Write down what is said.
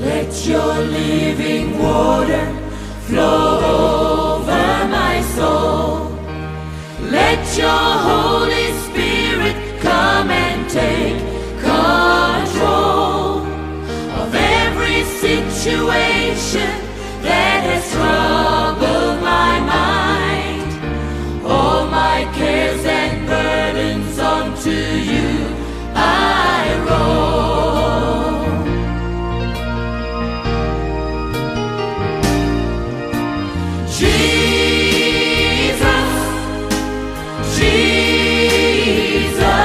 Let your living water flow over my soul. Let your Holy Spirit come and take control of every situation that Jesus.